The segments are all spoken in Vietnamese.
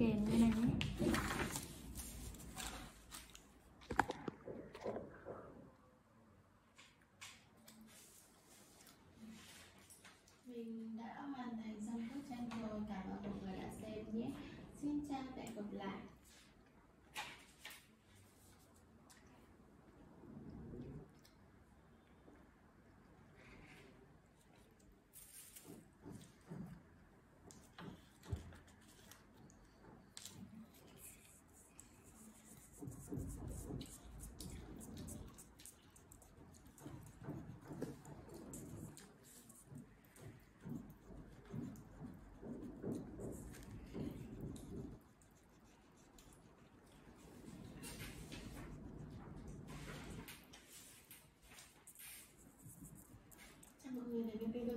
kèm như này nhé. Mình đã hoàn thành xong bức tranh rồi. Cảm ơn mọi người đã xem nhé. Xin chào và hẹn gặp lại Chào mọi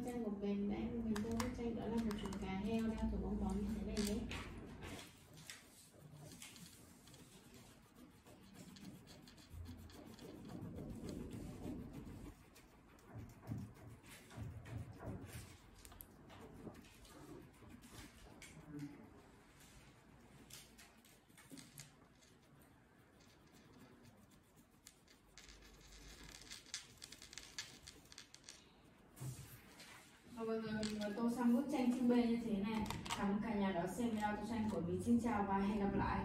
trang một với kênh một tranh của Nãy mình tô bức tranh đó là một chú cá heo đang thủ bong bóng như thế này nhé Và mọi người mình vừa tô xong bức tranh chữ B như thế này. Cảm ơn cả nhà đã xem video tôi tranh của mình. Xin chào và hẹn gặp lại.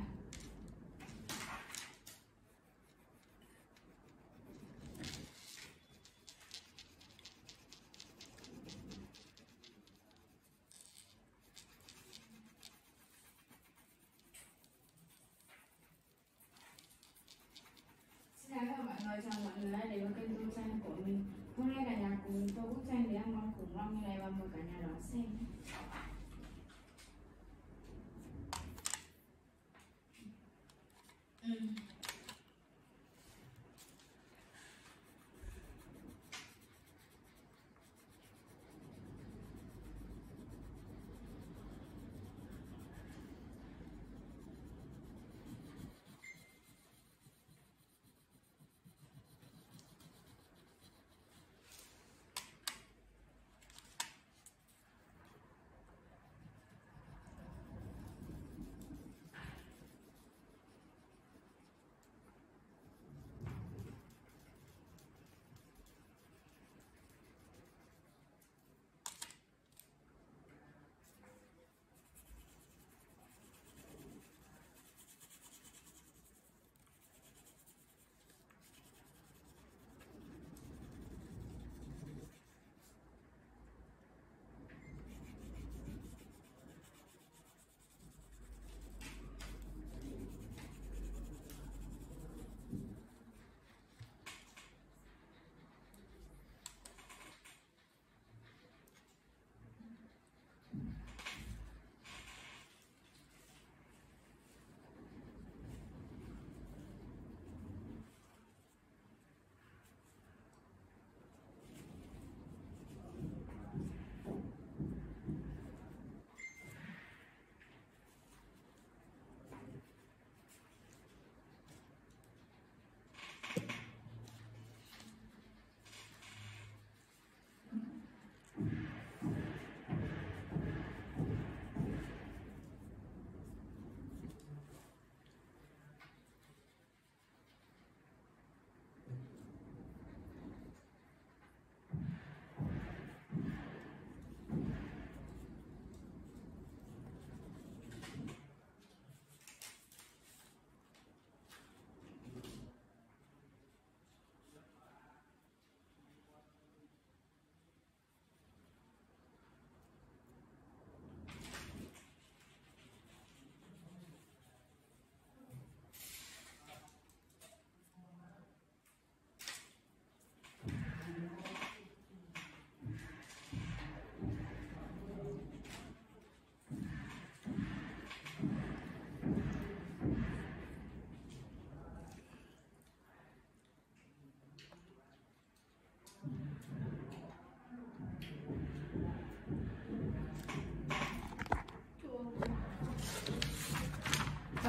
Xin chào các bạn, mọi chào mọi người đã đến với kênh tôi tranh của mình. Hôm nay cả nhà cùng tô bức tranh để ăn món khủng long như này và mời cả nhà đón xem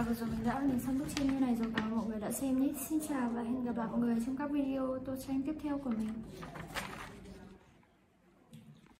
vừa rồi mình đã mình xong bức tranh như này rồi Cảm ơn mọi người đã xem nhé. Xin chào và hẹn gặp lại mọi người trong các video tô tranh tiếp theo của mình.